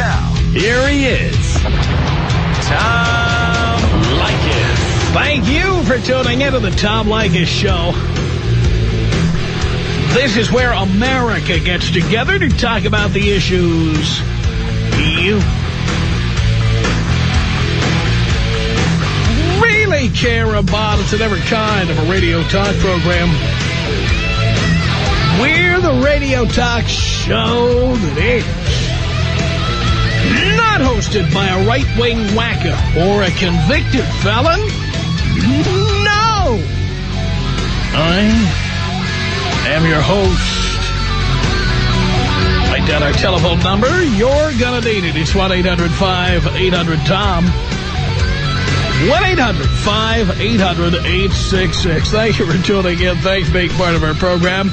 now, here he is, Tom Leykis. Thank you for tuning into the Tom Leykis Show. This is where America gets together to talk about the issues you really care about. It's an every kind of a radio talk program. We're the radio talk show that is not hosted by a right-wing whacker or a convicted felon. No! I am your host. Write down our telephone number. You're gonna need it. It's 1-800-5800-TOM. 1-800-5800-866. Thank you for tuning in. Thanks for being part of our program.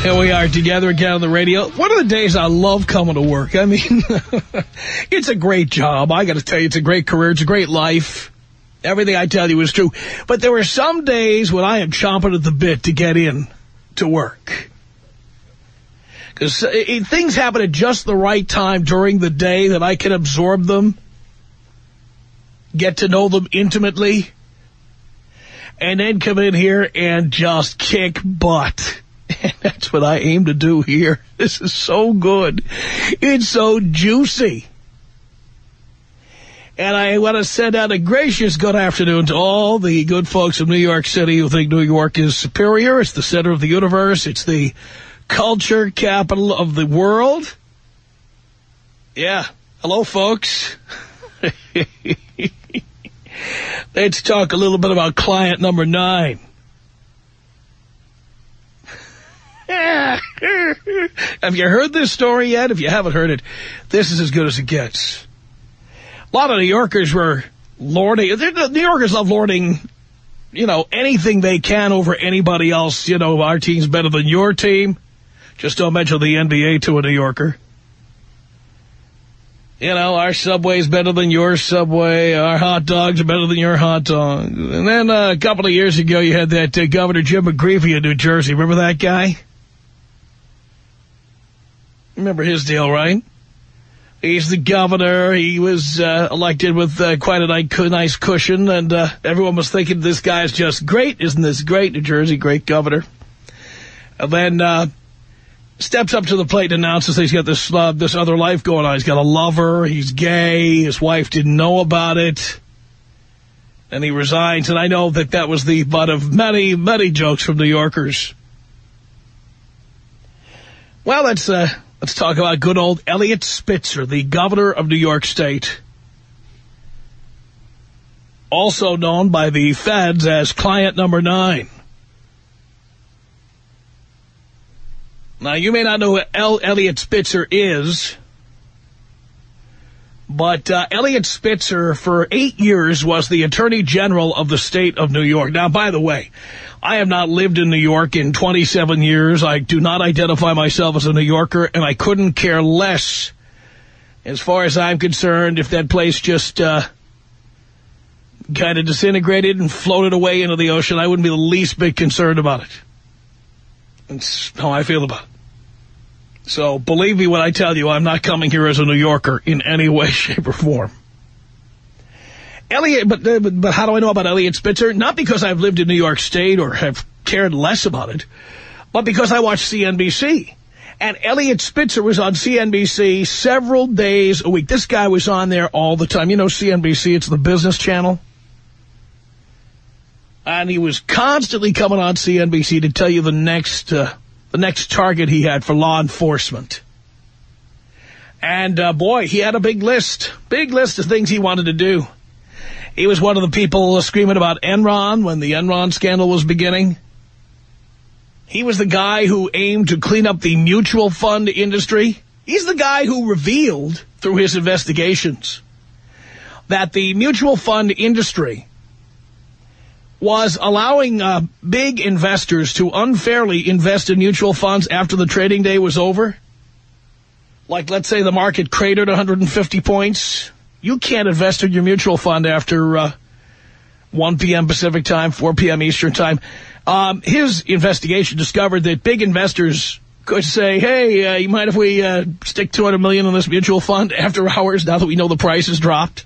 Here we are together again on the radio. One of the days I love coming to work. I mean, it's a great job. I got to tell you, it's a great career. It's a great life. Everything I tell you is true. But there are some days when I am chomping at the bit to get in to work. Because uh, things happen at just the right time during the day that I can absorb them, get to know them intimately, and then come in here and just kick butt. And that's what I aim to do here. This is so good. It's so juicy. And I want to send out a gracious good afternoon to all the good folks of New York City who think New York is superior. It's the center of the universe. It's the culture capital of the world. Yeah. Hello, folks. Let's talk a little bit about client number nine. Have you heard this story yet? If you haven't heard it, this is as good as it gets. A lot of New Yorkers were lording, New Yorkers love lording, you know, anything they can over anybody else. You know, our team's better than your team. Just don't mention the NBA to a New Yorker. You know, our subway's better than your subway. Our hot dogs are better than your hot dogs. And then uh, a couple of years ago, you had that uh, Governor Jim McGreevey in New Jersey. Remember that guy? Remember his deal, right? He's the governor. He was uh, elected with uh, quite a nice cushion, and uh, everyone was thinking this guy's just great. Isn't this great? New Jersey, great governor. And then uh, steps up to the plate and announces he's got this uh, this other life going on. He's got a lover. He's gay. His wife didn't know about it. And he resigns, and I know that that was the butt of many, many jokes from New Yorkers. Well, that's... Uh, Let's talk about good old Eliot Spitzer, the governor of New York State. Also known by the feds as client number nine. Now, you may not know who L. Eliot Spitzer is, but uh, Eliot Spitzer, for eight years, was the Attorney General of the state of New York. Now, by the way, I have not lived in New York in 27 years. I do not identify myself as a New Yorker, and I couldn't care less, as far as I'm concerned, if that place just uh, kind of disintegrated and floated away into the ocean. I wouldn't be the least bit concerned about it. That's how I feel about it. So believe me when I tell you, I'm not coming here as a New Yorker in any way, shape, or form. Eliot, but, uh, but, but how do I know about Eliot Spitzer? Not because I've lived in New York State or have cared less about it, but because I watch CNBC. And Eliot Spitzer was on CNBC several days a week. This guy was on there all the time. You know CNBC, it's the business channel. And he was constantly coming on CNBC to tell you the next uh, the next target he had for law enforcement. And, uh, boy, he had a big list, big list of things he wanted to do. He was one of the people screaming about Enron when the Enron scandal was beginning. He was the guy who aimed to clean up the mutual fund industry. He's the guy who revealed, through his investigations, that the mutual fund industry was allowing uh, big investors to unfairly invest in mutual funds after the trading day was over. Like, let's say the market cratered 150 points. You can't invest in your mutual fund after uh, 1 p.m. Pacific time, 4 p.m. Eastern time. Um, his investigation discovered that big investors could say, hey, uh, you mind if we uh, stick 200 million in this mutual fund after hours now that we know the price has dropped?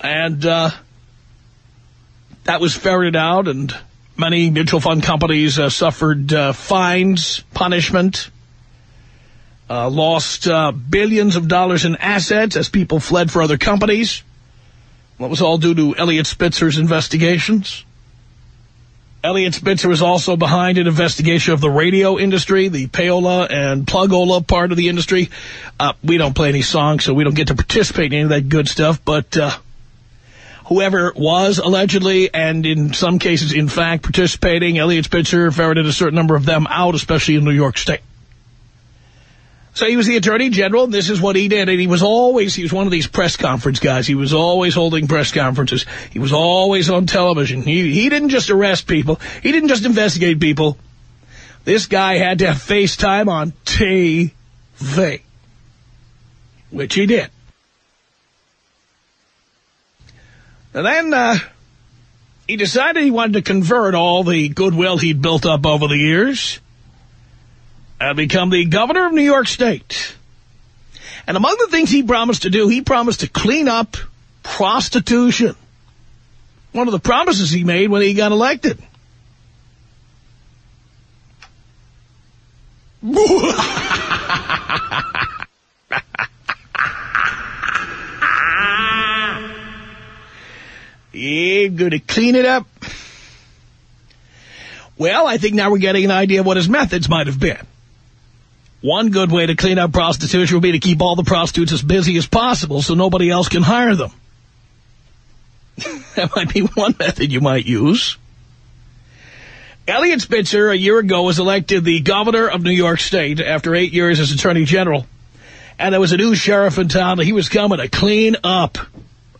And uh, that was ferreted out, and many mutual fund companies uh, suffered uh, fines, punishment, uh, lost uh, billions of dollars in assets as people fled for other companies. That was all due to Eliot Spitzer's investigations. Eliot Spitzer was also behind an investigation of the radio industry, the payola and plugola part of the industry. Uh, we don't play any songs, so we don't get to participate in any of that good stuff, but uh, whoever was allegedly, and in some cases, in fact, participating, Eliot Spitzer ferreted a certain number of them out, especially in New York State. So he was the attorney general, and this is what he did. And he was always, he was one of these press conference guys. He was always holding press conferences. He was always on television. He, he didn't just arrest people. He didn't just investigate people. This guy had to have FaceTime on TV, which he did. And then uh, he decided he wanted to convert all the goodwill he'd built up over the years and become the governor of New York State. And among the things he promised to do, he promised to clean up prostitution. One of the promises he made when he got elected. He's going to clean it up. Well, I think now we're getting an idea of what his methods might have been. One good way to clean up prostitution would be to keep all the prostitutes as busy as possible so nobody else can hire them. that might be one method you might use. Eliot Spitzer, a year ago, was elected the governor of New York State after eight years as attorney general. And there was a new sheriff in town that he was coming to clean up.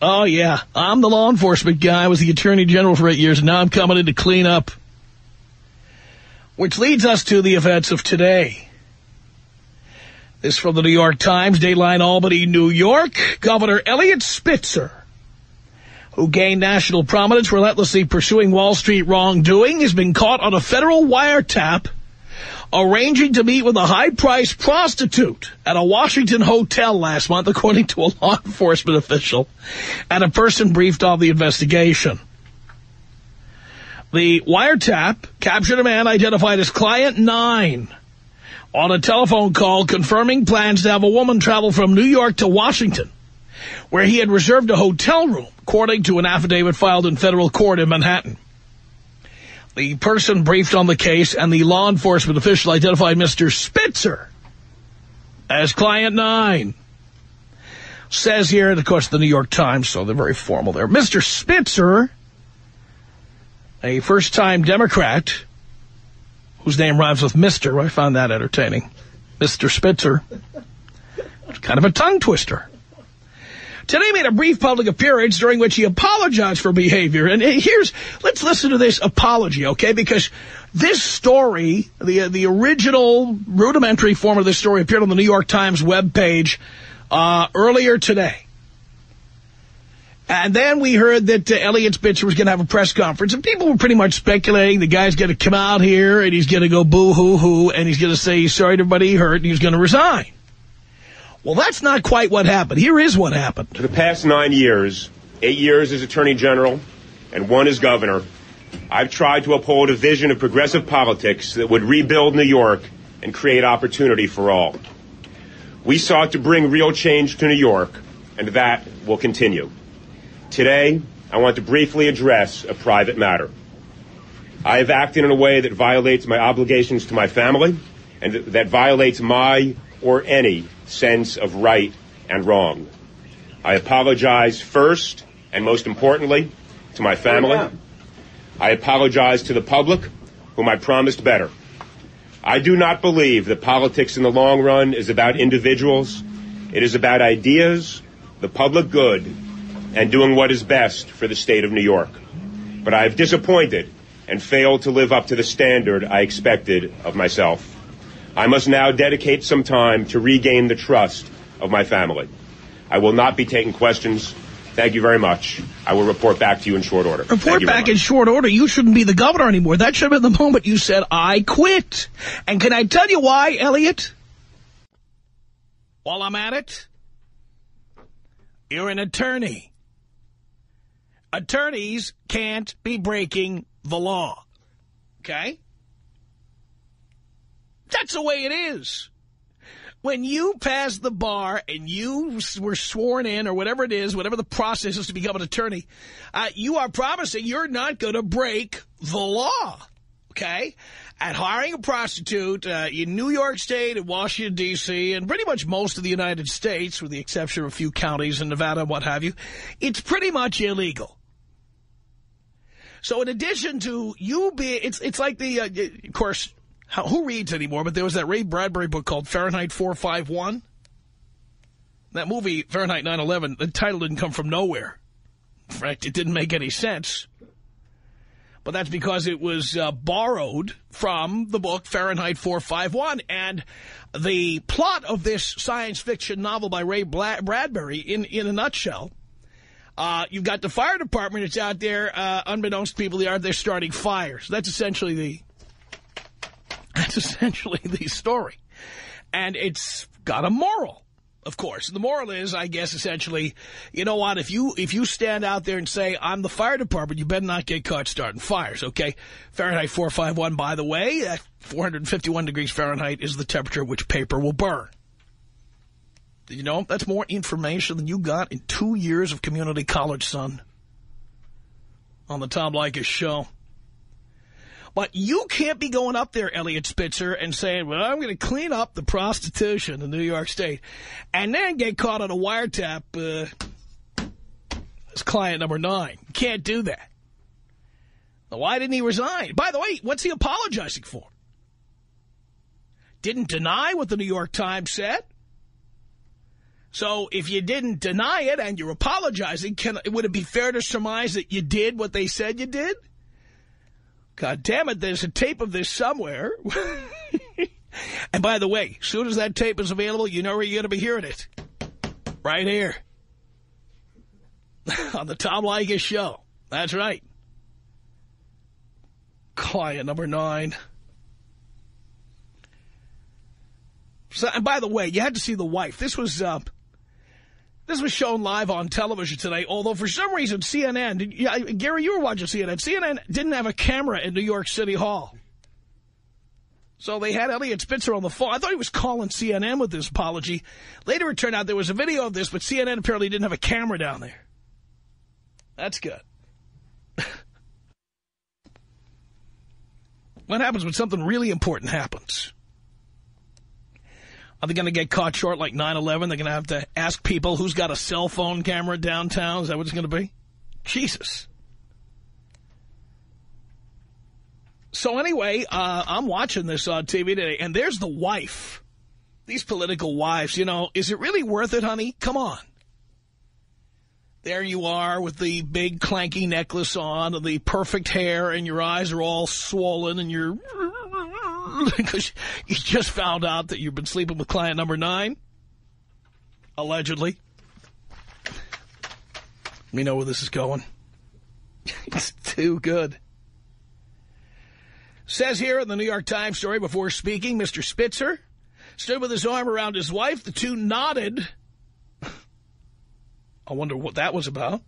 Oh, yeah, I'm the law enforcement guy. I was the attorney general for eight years, and now I'm coming in to clean up. Which leads us to the events of today. This from the New York Times, Dayline Albany, New York. Governor Eliot Spitzer, who gained national prominence relentlessly pursuing Wall Street wrongdoing, has been caught on a federal wiretap arranging to meet with a high-priced prostitute at a Washington hotel last month, according to a law enforcement official, and a person briefed on the investigation. The wiretap captured a man identified as Client 9 on a telephone call confirming plans to have a woman travel from New York to Washington, where he had reserved a hotel room, according to an affidavit filed in federal court in Manhattan. The person briefed on the case and the law enforcement official identified Mr. Spitzer as Client 9. Says here, and of course the New York Times, so they're very formal there. Mr. Spitzer, a first-time Democrat, whose name rhymes with Mr. I found that entertaining. Mr. Spitzer. It's kind of a tongue twister. Today made a brief public appearance during which he apologized for behavior. And here's, let's listen to this apology, okay? Because this story, the the original rudimentary form of this story appeared on the New York Times webpage uh, earlier today. And then we heard that uh, Eliot Spitzer was going to have a press conference, and people were pretty much speculating the guy's going to come out here, and he's going to go boo-hoo-hoo, and he's going to say sorry to everybody he hurt, and he's going to resign. Well, that's not quite what happened. Here is what happened. For the past nine years, eight years as Attorney General, and one as Governor, I've tried to uphold a vision of progressive politics that would rebuild New York and create opportunity for all. We sought to bring real change to New York, and that will continue. Today, I want to briefly address a private matter. I have acted in a way that violates my obligations to my family and that violates my or any sense of right and wrong. I apologize first and most importantly to my family. I apologize to the public, whom I promised better. I do not believe that politics in the long run is about individuals. It is about ideas, the public good, and doing what is best for the state of New York. But I have disappointed and failed to live up to the standard I expected of myself. I must now dedicate some time to regain the trust of my family. I will not be taking questions. Thank you very much. I will report back to you in short order. Report back in short order. You shouldn't be the governor anymore. That should have been the moment you said, I quit. And can I tell you why, Eliot? While I'm at it, you're an attorney. Attorneys can't be breaking the law. Okay? That's the way it is. When you pass the bar and you were sworn in or whatever it is, whatever the process is to become an attorney, uh, you are promising you're not going to break the law. Okay? At hiring a prostitute uh, in New York State and Washington, D.C., and pretty much most of the United States, with the exception of a few counties in Nevada and what have you, it's pretty much illegal. So in addition to you being, it's it's like the, uh, of course, how, who reads anymore? But there was that Ray Bradbury book called Fahrenheit 451. That movie, Fahrenheit 9-11, the title didn't come from nowhere. In fact, it didn't make any sense. But that's because it was uh, borrowed from the book Fahrenheit 451. And the plot of this science fiction novel by Ray Bla Bradbury, in, in a nutshell, uh, you've got the fire department that's out there, uh, unbeknownst to people, they are they're starting fires. That's essentially the that's essentially the story. And it's got a moral, of course. The moral is, I guess, essentially, you know what, if you if you stand out there and say, I'm the fire department, you better not get caught starting fires, okay? Fahrenheit 451, by the way, at 451 degrees Fahrenheit is the temperature at which paper will burn. You know, that's more information than you got in two years of community college, son. On the Tom Leykis show. But you can't be going up there, Eliot Spitzer, and saying, well, I'm going to clean up the prostitution in New York State, and then get caught on a wiretap uh, as client number nine. You can't do that. Why didn't he resign? By the way, what's he apologizing for? Didn't deny what the New York Times said? So if you didn't deny it and you're apologizing, can, would it be fair to surmise that you did what they said you did? God damn it, there's a tape of this somewhere. and by the way, as soon as that tape is available, you know where you're going to be hearing it. Right here. On the Tom Leykis show. That's right. Client number nine. So, and by the way, you had to see the wife. This was... Uh, this was shown live on television today, although for some reason CNN, yeah, Gary, you were watching CNN, CNN didn't have a camera in New York City Hall. So they had Eliot Spitzer on the phone. I thought he was calling CNN with this apology. Later it turned out there was a video of this, but CNN apparently didn't have a camera down there. That's good. what happens when something really important happens? Are they going to get caught short like 9-11? They're going to have to ask people who's got a cell phone camera downtown? Is that what it's going to be? Jesus. So anyway, uh, I'm watching this on TV today, and there's the wife. These political wives, you know, is it really worth it, honey? Come on. There you are with the big clanky necklace on and the perfect hair, and your eyes are all swollen, and you're because you just found out that you've been sleeping with client number nine, allegedly. Me know where this is going. it's too good. Says here in the New York Times story before speaking, Mr. Spitzer stood with his arm around his wife. The two nodded. I wonder what that was about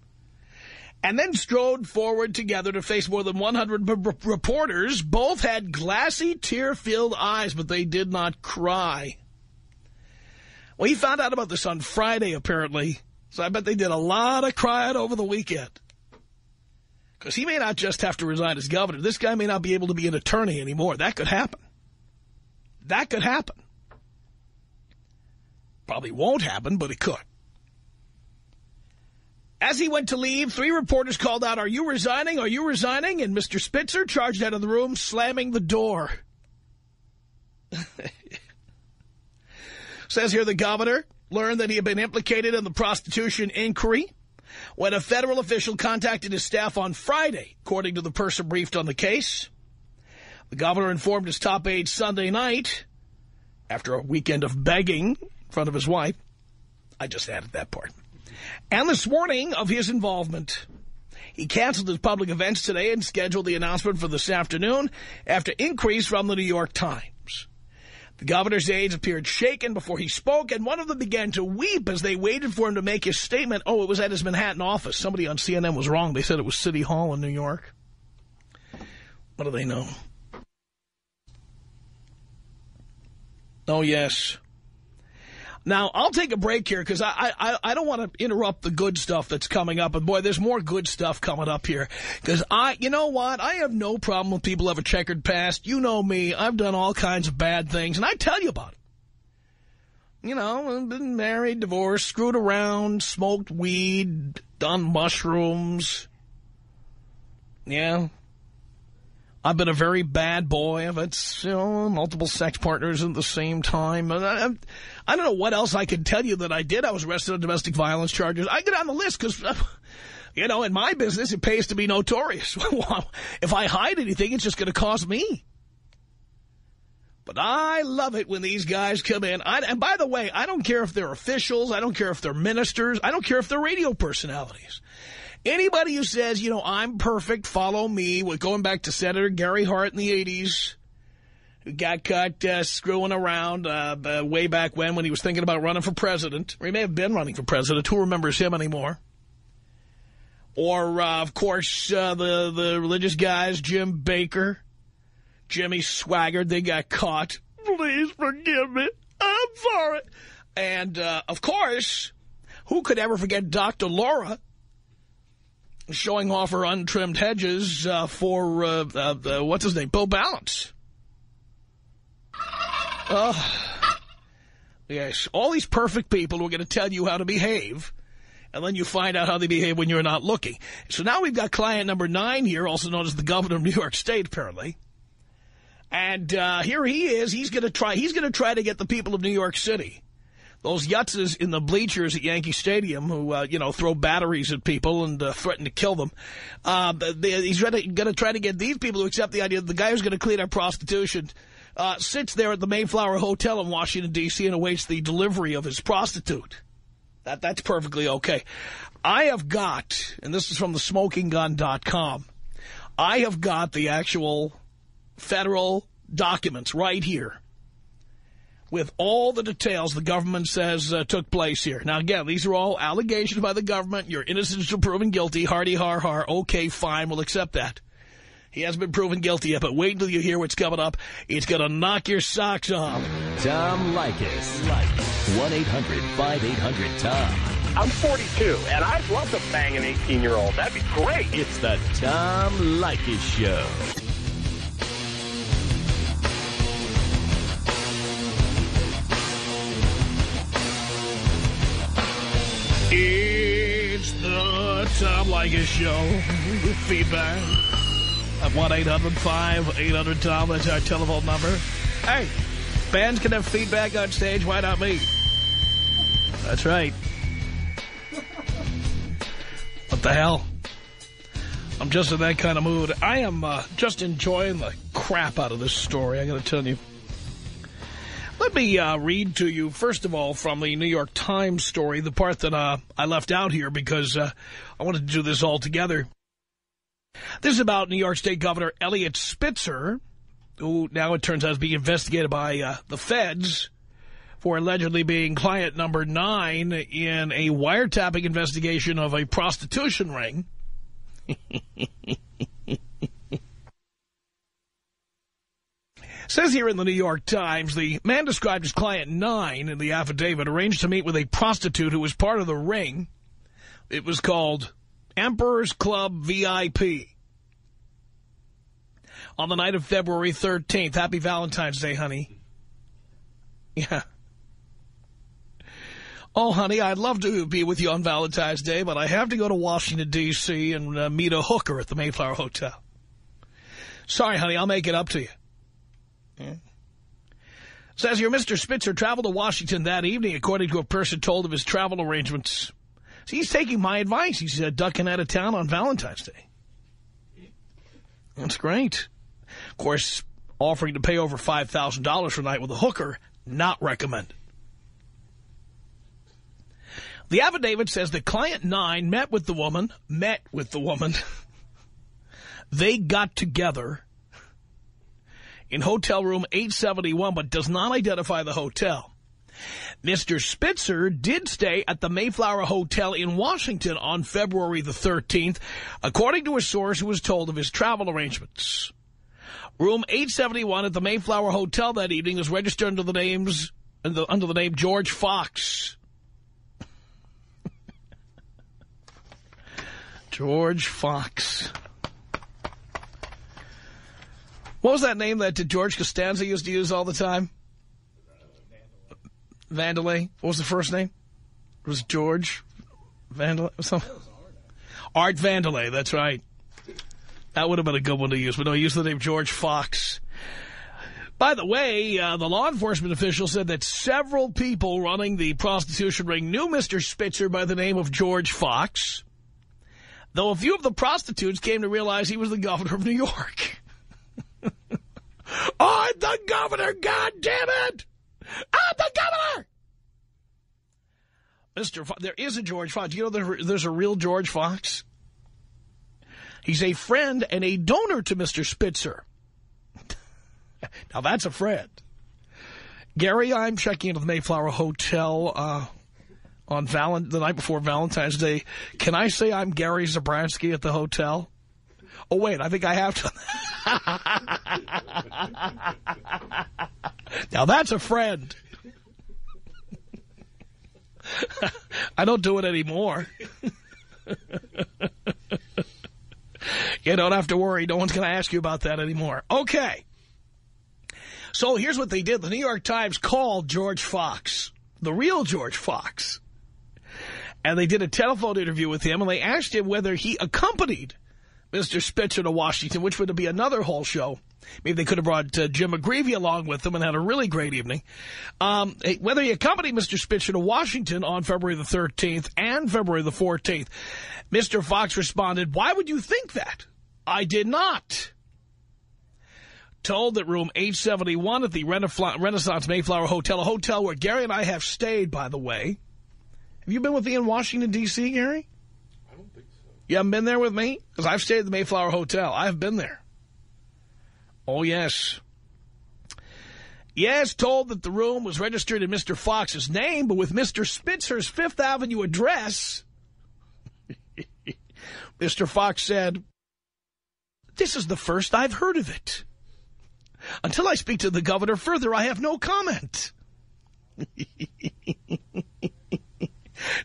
and then strode forward together to face more than 100 reporters. Both had glassy, tear-filled eyes, but they did not cry. Well, he found out about this on Friday, apparently, so I bet they did a lot of crying over the weekend. Because he may not just have to resign as governor. This guy may not be able to be an attorney anymore. That could happen. That could happen. Probably won't happen, but it could. As he went to leave, three reporters called out, are you resigning? Are you resigning? And Mr. Spitzer charged out of the room, slamming the door. Says here the governor learned that he had been implicated in the prostitution inquiry when a federal official contacted his staff on Friday, according to the person briefed on the case. The governor informed his top aide Sunday night, after a weekend of begging in front of his wife. I just added that part. And this morning of his involvement, he canceled his public events today and scheduled the announcement for this afternoon after inquiries from the New York Times. The governor's aides appeared shaken before he spoke, and one of them began to weep as they waited for him to make his statement. Oh, it was at his Manhattan office. Somebody on CNN was wrong. They said it was City Hall in New York. What do they know? Oh, yes. Now, I'll take a break here because I, I, I don't want to interrupt the good stuff that's coming up. And, boy, there's more good stuff coming up here. Because, I, you know what? I have no problem with people who have a checkered past. You know me. I've done all kinds of bad things, and I tell you about it. You know, been married, divorced, screwed around, smoked weed, done mushrooms. Yeah, I've been a very bad boy. I've had you know, multiple sex partners at the same time. I, I, don't know what else I can tell you that I did. I was arrested on domestic violence charges. I get on the list because, you know, in my business, it pays to be notorious. if I hide anything, it's just going to cost me. But I love it when these guys come in. I, and by the way, I don't care if they're officials. I don't care if they're ministers. I don't care if they're radio personalities. Anybody who says, you know, I'm perfect, follow me, with going back to Senator Gary Hart in the 80s, who got caught uh, screwing around uh, uh, way back when, when he was thinking about running for president. Or he may have been running for president. Who remembers him anymore? Or, uh, of course, uh, the, the religious guys, Jim Bakker, Jimmy Swaggart, they got caught. Please forgive me. I'm sorry. And, uh, of course, who could ever forget Dr. Laura, showing off her untrimmed hedges uh, for, uh, uh, uh, what's his name, Bill Ballance. Oh, yes, all these perfect people who are going to tell you how to behave, and then you find out how they behave when you're not looking. So now we've got client number nine here, also known as the governor of New York State, apparently. And uh, here he is. He's going to try. He's going to try to get the people of New York City those yutzes in the bleachers at Yankee Stadium who, uh, you know, throw batteries at people and uh, threaten to kill them. Uh, they, he's going to try to get these people to accept the idea that the guy who's going to clean up prostitution uh, sits there at the Mayflower Hotel in Washington, D.C. and awaits the delivery of his prostitute. That That's perfectly okay. I have got, and this is from the smokinggun.com, I have got the actual federal documents right here with all the details the government says uh, took place here. Now, again, these are all allegations by the government. You're innocent until proven guilty. Hardy har har. Okay, fine. We'll accept that. He hasn't been proven guilty yet, but wait until you hear what's coming up. It's going to knock your socks off. Tom Leykis. 1-800-5800-TOM. I'm 42, and I'd love to bang an 18-year-old. That'd be great. It's the Tom Leykis Show. It's the Tom Leykis Show. Feedback at 1-800-5800-TOM. That's our telephone number. Hey, bands can have feedback on stage. Why not me? That's right. What the hell? I'm just in that kind of mood. I am uh, just enjoying the crap out of this story, I got to tell you. Let me uh, read to you, first of all, from the New York Times story, the part that uh, I left out here because uh, I wanted to do this all together. This is about New York State Governor Eliot Spitzer, who now it turns out is being investigated by uh, the feds for allegedly being client number nine in a wiretapping investigation of a prostitution ring. Says here in the New York Times, the man described as client nine in the affidavit arranged to meet with a prostitute who was part of the ring. It was called Emperor's Club VIP. On the night of February 13th. Happy Valentine's Day, honey. Yeah. Oh, honey, I'd love to be with you on Valentine's Day, but I have to go to Washington, D.C. and uh, meet a hooker at the Mayflower Hotel. Sorry, honey, I'll make it up to you. Yeah. Says here, Mr. Spitzer traveled to Washington that evening, according to a person told of his travel arrangements. So he's taking my advice. He's uh, ducking out of town on Valentine's Day. That's great. Of course, offering to pay over $5,000 for a night with a hooker, not recommended. The affidavit says that client nine met with the woman, met with the woman. they got together in hotel room 871, but does not identify the hotel. Mr. Spitzer did stay at the Mayflower Hotel in Washington on February the 13th, according to a source who was told of his travel arrangements. Room 871 at the Mayflower Hotel that evening was registered under the names under, under the name George Fox. George Fox. What was that name that George Costanza used to use all the time? Vandelay. What was the first name? It was George Vandelay? Art Vandelay, that's right. That would have been a good one to use, but no, he used the name George Fox. By the way, uh, the law enforcement official said that several people running the prostitution ring knew Mr. Spitzer by the name of George Fox, though a few of the prostitutes came to realize he was the governor of New York. I'm the governor, God damn it! I'm the governor! Mr. There is a George Fox. You know there, there's a real George Fox? He's a friend and a donor to Mr. Spitzer. now, that's a friend. Gary, I'm checking into the Mayflower Hotel uh, on Val the night before Valentine's Day. Can I say I'm Gary Zabransky at the hotel? Oh, wait, I think I have to. now, that's a friend. I don't do it anymore. you don't have to worry. No one's going to ask you about that anymore. Okay. So here's what they did. The New York Times called George Fox, the real George Fox. And they did a telephone interview with him, and they asked him whether he accompanied Mr. Spitzer to Washington, which would be another whole show. Maybe they could have brought uh, Jim McGreevey along with them and had a really great evening. Um, whether he accompanied Mr. Spitzer to Washington on February the 13th and February the 14th, Mr. Fox responded, why would you think that? I did not. Told that room 871 at the Renaissance Mayflower Hotel, a hotel where Gary and I have stayed, by the way. Have you been with me in Washington, D.C., Gary? I don't think so. You haven't been there with me? Because I've stayed at the Mayflower Hotel. I've been there. Oh, yes. Yes, told that the room was registered in Mr. Fox's name, but with Mr. Spitzer's Fifth Avenue address, Mr. Fox said, this is the first I've heard of it. Until I speak to the governor further, I have no comment.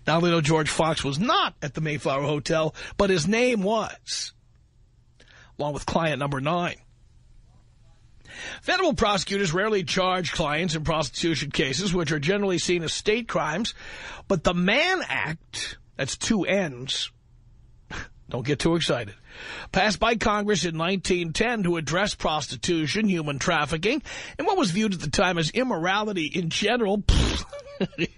now they know George Fox was not at the Mayflower Hotel, but his name was, along with client number nine. Federal prosecutors rarely charge clients in prostitution cases, which are generally seen as state crimes, but the Mann Act, that's two N's, don't get too excited, passed by Congress in 1910 to address prostitution, human trafficking, and what was viewed at the time as immorality in general,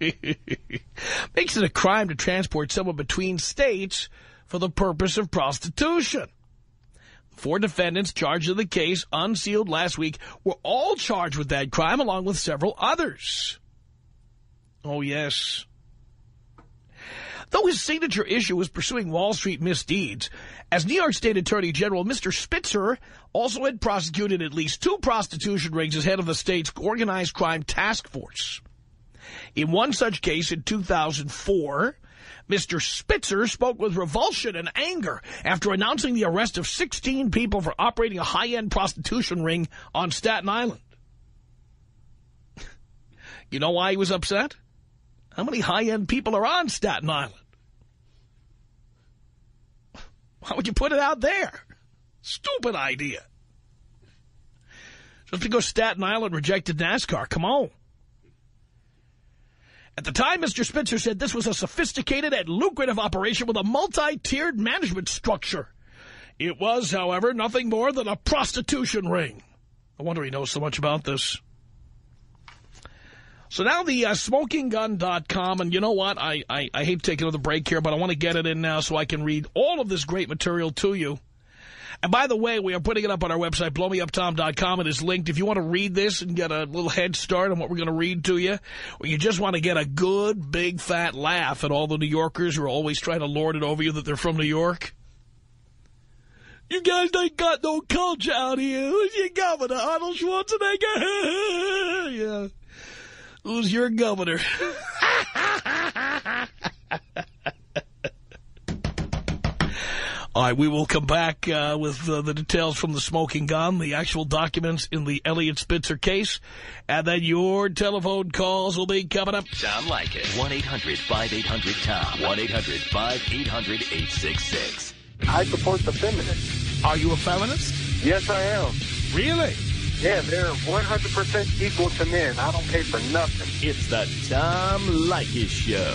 makes it a crime to transport someone between states for the purpose of prostitution. Four defendants charged in the case, unsealed last week, were all charged with that crime along with several others. Oh, yes. Though his signature issue was pursuing Wall Street misdeeds, as New York State Attorney General, Mr. Spitzer also had prosecuted at least two prostitution rings as head of the state's organized crime task force. In one such case in 2004, Mr. Spitzer spoke with revulsion and anger after announcing the arrest of 16 people for operating a high-end prostitution ring on Staten Island. You know why he was upset? How many high-end people are on Staten Island? Why would you put it out there? Stupid idea. Just because Staten Island rejected NASCAR, come on. At the time, Mr. Spitzer said this was a sophisticated and lucrative operation with a multi-tiered management structure. It was, however, nothing more than a prostitution ring. I wonder he knows so much about this. So now the uh, smokinggun.com, and you know what? I, I, I hate taking another break here, but I want to get it in now so I can read all of this great material to you. And by the way, we are putting it up on our website, blowmeuptom.com. It is linked. If you want to read this and get a little head start on what we're going to read to you, or you just want to get a good, big, fat laugh at all the New Yorkers who are always trying to lord it over you that they're from New York. You guys ain't got no culture out here. Who's your governor? Arnold Schwarzenegger? yeah. Who's your governor? All right, we will come back uh, with uh, the details from the smoking gun, the actual documents in the Eliot Spitzer case, and then your telephone calls will be coming up. Tom it. 1-800-5800-TOM. 1-800-5800-866. I support the feminists. Are you a feminist? Yes, I am. Really? Yeah, they're 100% equal to men. I don't pay for nothing. It's the Tom Leykis Show.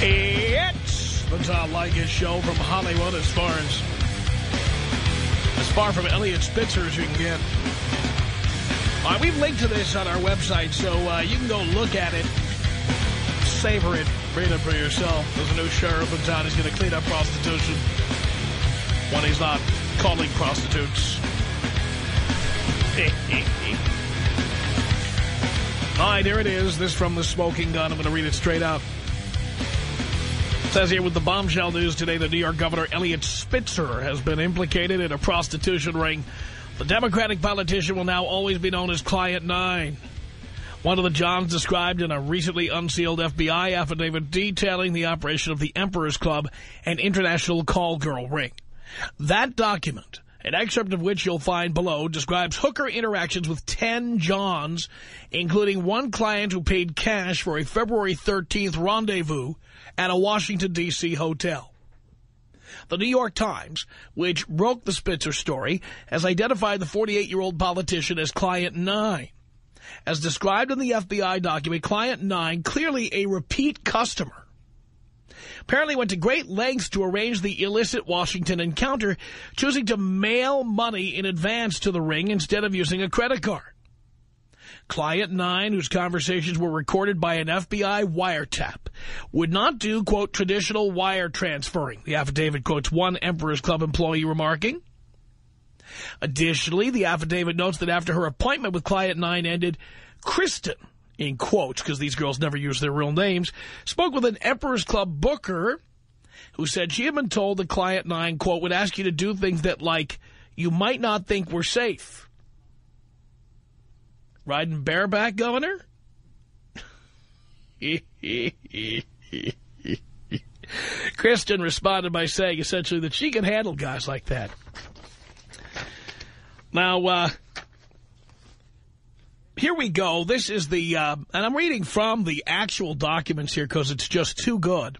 It's the Tom Leykis show from Hollywood as far as as far from Eliot Spitzer as you can get. All right, we've linked to this on our website, so uh, you can go look at it, savor it, read it for yourself. There's a new sheriff in town. He's going to clean up prostitution when he's not calling prostitutes. All right, here it is. This from the smoking gun. I'm going to read it straight out. Says here with the bombshell news today, the New York governor Eliot Spitzer has been implicated in a prostitution ring. The Democratic politician will now always be known as Client 9. One of the Johns described in a recently unsealed FBI affidavit detailing the operation of the Emperor's Club and International Call Girl Ring. That document, an excerpt of which you'll find below, describes hooker interactions with 10 Johns, including one client who paid cash for a February 13th rendezvous at a Washington, D.C. hotel. The New York Times, which broke the Spitzer story, has identified the 48-year-old politician as Client 9. As described in the FBI document, Client 9, clearly a repeat customer, apparently went to great lengths to arrange the illicit Washington encounter, choosing to mail money in advance to the ring instead of using a credit card. Client 9, whose conversations were recorded by an FBI wiretap, would not do, quote, traditional wire transferring. The affidavit quotes one Emperor's Club employee remarking. Additionally, the affidavit notes that after her appointment with Client 9 ended, Kristen, in quotes, because these girls never use their real names, spoke with an Emperor's Club booker who said she had been told that Client 9, quote, would ask you to do things that, like, you might not think were safe. Riding bareback, Governor? Kristen responded by saying essentially that she can handle guys like that. Now, uh, here we go. This is the, uh, and I'm reading from the actual documents here because it's just too good.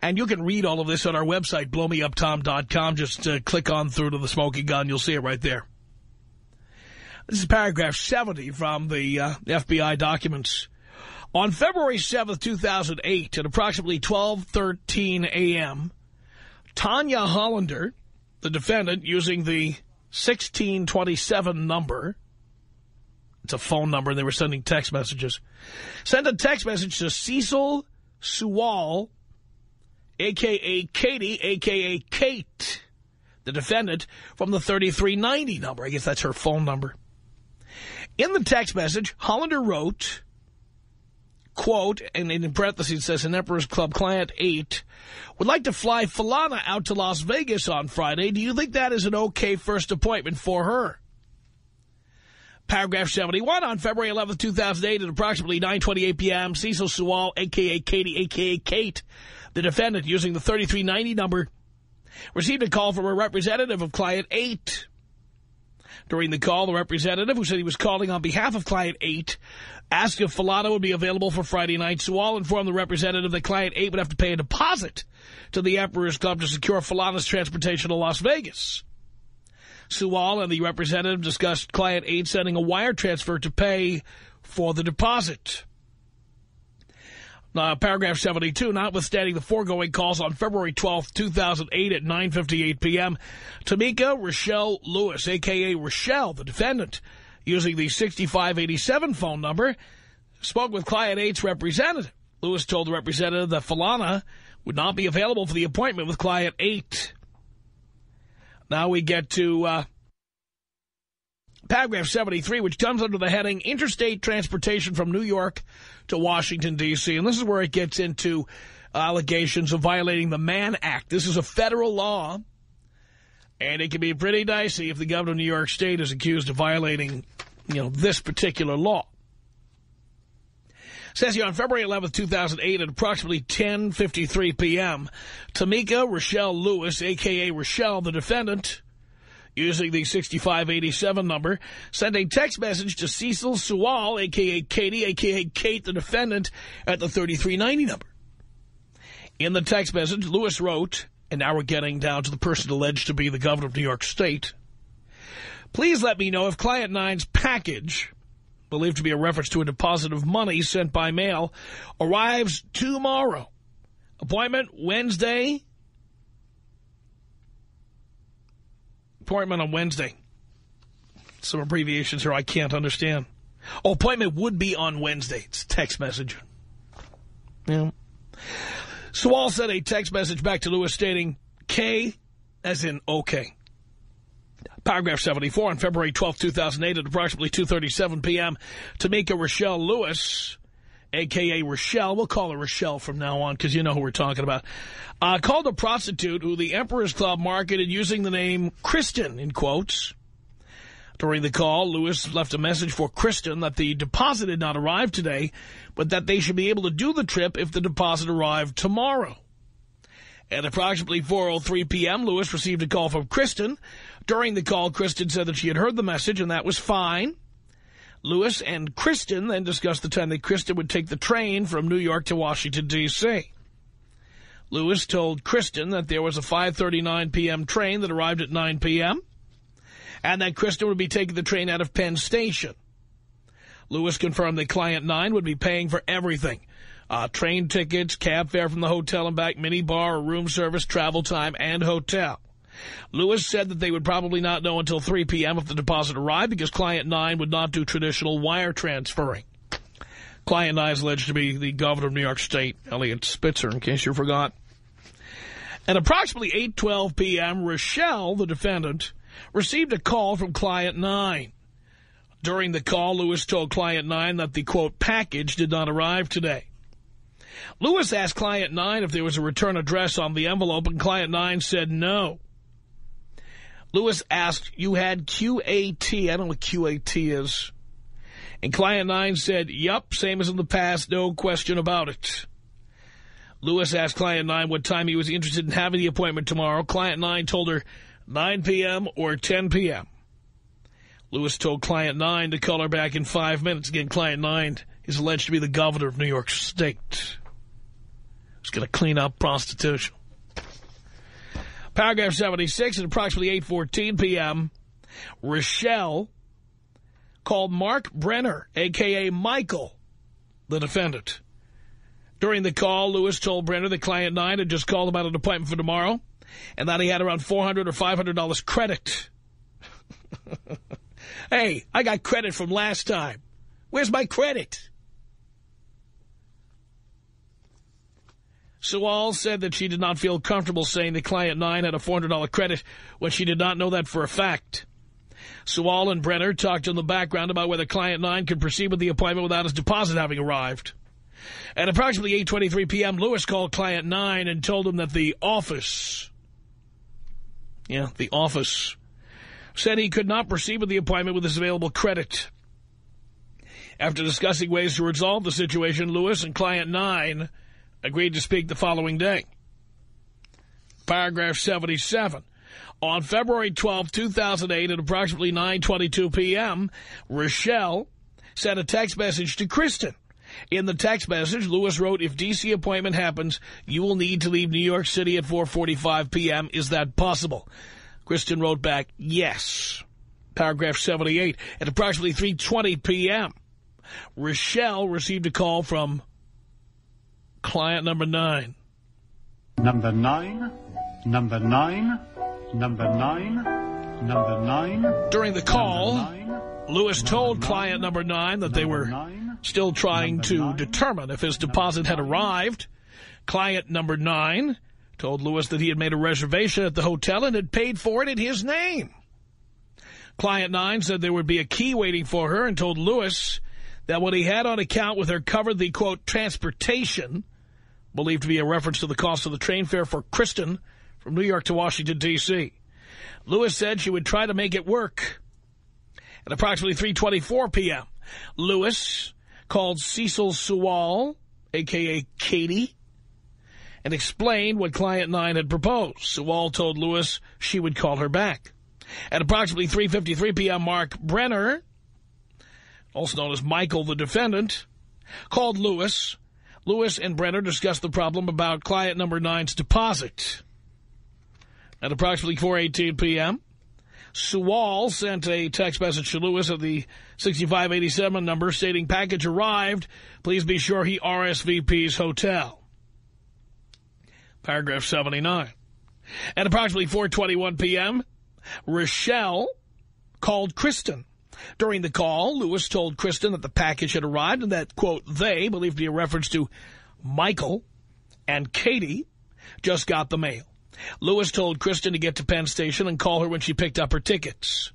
And you can read all of this on our website, blowmeuptom.com. Just uh, click on through to the smoking gun. You'll see it right there. This is paragraph 70 from the uh, FBI documents. On February 7th, 2008, at approximately 12.13 a.m., Tanya Hollander, the defendant, using the 1627 number, it's a phone number, and they were sending text messages, Send a text message to Cecil Suwal, a.k.a. Katie, a.k.a. Kate, the defendant, from the 3390 number. I guess that's her phone number. In the text message, Hollander wrote, quote, and in parentheses it says, an Emperor's Club Client 8, would like to fly Falana out to Las Vegas on Friday. Do you think that is an okay first appointment for her? Paragraph 71, on February 11, 2008, at approximately 9.28 p.m., Cecil Suwal, a.k.a. Katie, a.k.a. Kate, the defendant, using the 3390 number, received a call from a representative of Client 8. During the call, the representative, who said he was calling on behalf of Client 8, asked if Falana would be available for Friday night. Suwal informed the representative that Client 8 would have to pay a deposit to the Emperor's Club to secure Falana's transportation to Las Vegas. Suwal and the representative discussed Client 8 sending a wire transfer to pay for the deposit. Uh, paragraph 72, notwithstanding the foregoing calls on February 12, 2008 at 9.58 p.m., Temeka Rochelle Lewis, a.k.a. Rochelle, the defendant, using the 6587 phone number, spoke with client 8's representative. Lewis told the representative that Falana would not be available for the appointment with client 8. Now we get to uh, paragraph 73, which comes under the heading Interstate Transportation from New York to Washington, D.C. And this is where it gets into uh, allegations of violating the Mann Act. This is a federal law, and it can be pretty dicey if the governor of New York State is accused of violating, you know, this particular law. Says here on February 11, 2008, at approximately 10.53 p.m., Temeka Rochelle Lewis, a.k.a. Rochelle, the defendant, using the 6587 number, send a text message to Cecil Suwal, a.k.a. Katie, a.k.a. Kate, the defendant, at the 3390 number. In the text message, Lewis wrote, and now we're getting down to the person alleged to be the governor of New York State, Please let me know if Client 9's package believed to be a reference to a deposit of money sent by mail, arrives tomorrow. Appointment Wednesday. Appointment on Wednesday. Some abbreviations here I can't understand. Oh, appointment would be on Wednesday. It's text message. Yeah. Suwal sent a text message back to Lewis stating, K as in okay. Paragraph 74 on February 12, 2008 at approximately 2.37 p.m. Temeka Rochelle Lewis, a.k.a. Rochelle, we'll call her Rochelle from now on because you know who we're talking about, uh, called a prostitute who the Emperor's Club marketed using the name Kristen, in quotes. During the call, Lewis left a message for Kristen that the deposit had not arrived today, but that they should be able to do the trip if the deposit arrived tomorrow. At approximately 4.03 p.m., Lewis received a call from Kristen. During the call, Kristen said that she had heard the message and that was fine. Lewis and Kristen then discussed the time that Kristen would take the train from New York to Washington, D.C. Lewis told Kristen that there was a 5.39 p.m. train that arrived at 9 p.m. and that Kristen would be taking the train out of Penn Station. Lewis confirmed that Client 9 would be paying for everything, uh, train tickets, cab fare from the hotel and back, mini bar room service, travel time, and hotel. Lewis said that they would probably not know until 3 p.m. if the deposit arrived because Client 9 would not do traditional wire transferring. Client 9 is alleged to be the governor of New York State, Eliot Spitzer, in case you forgot. At approximately 8.12 p.m., Rochelle, the defendant, received a call from Client 9. During the call, Lewis told Client 9 that the, quote, package did not arrive today. Lewis asked Client 9 if there was a return address on the envelope, and Client 9 said no. Lewis asked, you had QAT. I don't know what QAT is. And Client 9 said, yup, same as in the past, no question about it. Lewis asked Client 9 what time he was interested in having the appointment tomorrow. Client 9 told her 9 p.m. or 10 p.m. Lewis told Client 9 to call her back in five minutes. Again, Client 9 is alleged to be the governor of New York State. He's going to clean up prostitution. Paragraph 76 at approximately 8.14 p.m., Rochelle called Mark Brenner, a.k.a. Michael, the defendant. During the call, Lewis told Brenner that Client 9 had just called about an appointment for tomorrow and that he had around $400 or $500 credit. hey, I got credit from last time. Where's my credit? Suwal said that she did not feel comfortable saying that Client 9 had a $400 credit when she did not know that for a fact. Suwal and Brenner talked in the background about whether Client 9 could proceed with the appointment without his deposit having arrived. At approximately 8.23 p.m., Lewis called Client 9 and told him that the office, yeah, the office, said he could not proceed with the appointment with his available credit. After discussing ways to resolve the situation, Lewis and Client 9 agreed to speak the following day. Paragraph 77. On February 12, 2008, at approximately 9.22 p.m., Rochelle sent a text message to Kristen. In the text message, Lewis wrote, if D.C. appointment happens, you will need to leave New York City at 4.45 p.m. Is that possible? Kristen wrote back, yes. Paragraph 78. At approximately 3.20 p.m., Rochelle received a call from client number nine. Number nine, number nine, number nine, number nine. During the call, nine, Lewis told client number nine that they were nine. still trying to nine. determine if his deposit had arrived. Client number nine told Lewis that he had made a reservation at the hotel and had paid for it in his name. Client nine said there would be a key waiting for her and told Lewis that what he had on account with her covered the, quote, transportation, believed to be a reference to the cost of the train fare for Kristen from New York to Washington, D.C. Lewis said she would try to make it work. At approximately 3.24 p.m., Lewis called Cecil Suwal, a.k.a. Katie, and explained what Client 9 had proposed. Suwal told Lewis she would call her back. At approximately 3.53 p.m., Mark Brenner, also known as Michael the defendant, called Lewis. Lewis and Brenner discussed the problem about Client number nine's deposit. At approximately 4.18 p.m., Suwal sent a text message to Lewis at the 6587 number stating package arrived. Please be sure he RSVP's hotel. Paragraph 79. At approximately 4.21 p.m., Rochelle called Kristen. During the call, Lewis told Kristen that the package had arrived and that, quote, they, believed to be a reference to Michael and Katie, just got the mail. Lewis told Kristen to get to Penn Station and call her when she picked up her tickets.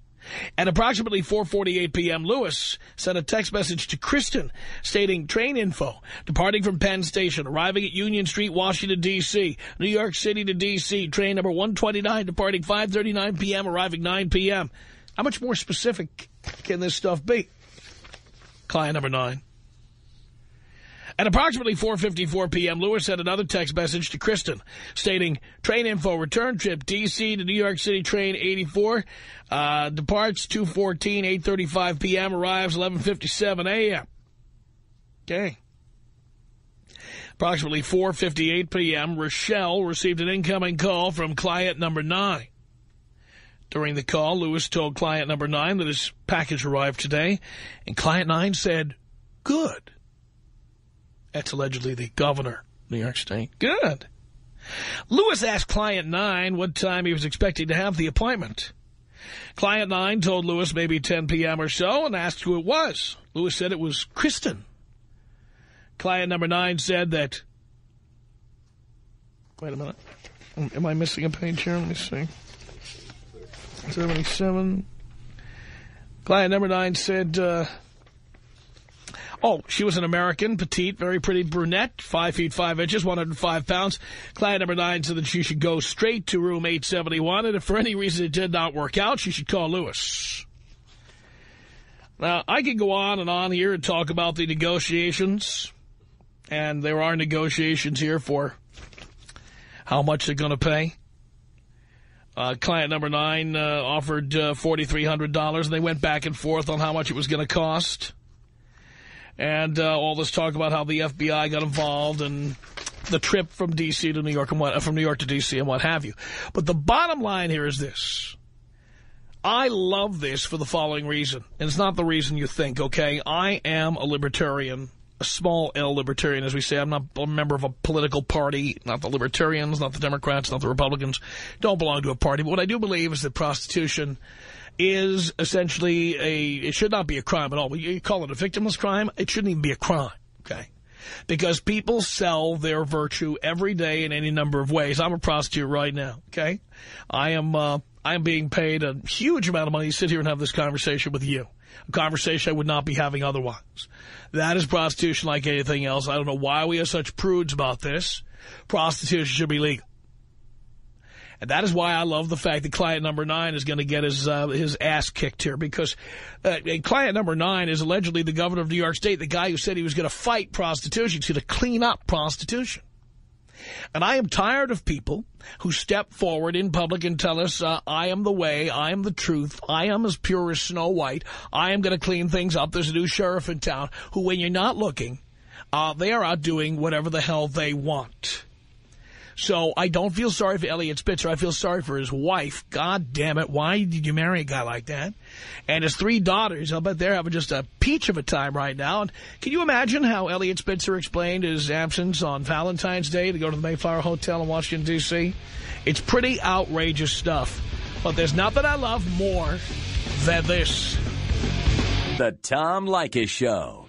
At approximately 4.48 p.m., Lewis sent a text message to Kristen stating train info, departing from Penn Station, arriving at Union Street, Washington, D.C., New York City to D.C., train number 129, departing 5.39 p.m., arriving 9 p.m. How much more specific can this stuff be? Client number nine. At approximately 4.54 p.m., Lewis sent another text message to Kristen stating, train info, return trip, D.C. to New York City, train 84, uh, departs 2.14, 8.35 p.m., arrives 11.57 a.m. Okay. Approximately 4.58 p.m., Rochelle received an incoming call from client number 9. During the call, Lewis told client number 9 that his package arrived today, and client 9 said, good. That's allegedly the governor of New York State. Good. Lewis asked Client 9 what time he was expecting to have the appointment. Client 9 told Lewis maybe 10 p.m. or so and asked who it was. Lewis said it was Kristen. Client number 9 said that... Wait a minute. Am I missing a page here? Let me see. 77. Client number 9 said... Uh, Oh, she was an American, petite, very pretty brunette, 5 feet 5 inches, 105 pounds. Client number 9 said that she should go straight to room 871, and if for any reason it did not work out, she should call Lewis. Now, I could go on and on here and talk about the negotiations, and there are negotiations here for how much they're going to pay. Uh, client number 9 uh, offered uh, $4,300, and they went back and forth on how much it was going to cost. And uh, all this talk about how the FBI got involved and the trip from D.C. to New York and what from New York to D.C. and what have you. But the bottom line here is this. I love this for the following reason. And it's not the reason you think, okay? I am a libertarian, a small L libertarian, as we say. I'm not a member of a political party, not the Libertarians, not the Democrats, not the Republicans. Don't belong to a party. But what I do believe is that prostitution is essentially a, it should not be a crime at all. You call it a victimless crime, it shouldn't even be a crime, okay? Because people sell their virtue every day in any number of ways. I'm a prostitute right now, okay? I am, uh, I am being paid a huge amount of money to sit here and have this conversation with you. A conversation I would not be having otherwise. That is prostitution like anything else. I don't know why we are such prudes about this. Prostitution should be legal. And that is why I love the fact that client number nine is going to get his uh, his ass kicked here because uh, client number nine is allegedly the governor of New York State, the guy who said he was going to fight prostitution, he's going to clean up prostitution. And I am tired of people who step forward in public and tell us, uh, I am the way, I am the truth, I am as pure as Snow White, I am going to clean things up. There's a new sheriff in town who, when you're not looking, uh, they are out doing whatever the hell they want. So I don't feel sorry for Eliot Spitzer. I feel sorry for his wife. God damn it. Why did you marry a guy like that? And his three daughters. I'll bet they're having just a peach of a time right now. And can you imagine how Eliot Spitzer explained his absence on Valentine's Day to go to the Mayflower Hotel in Washington, D.C.? It's pretty outrageous stuff. But there's nothing I love more than this. The Tom Leykis Show.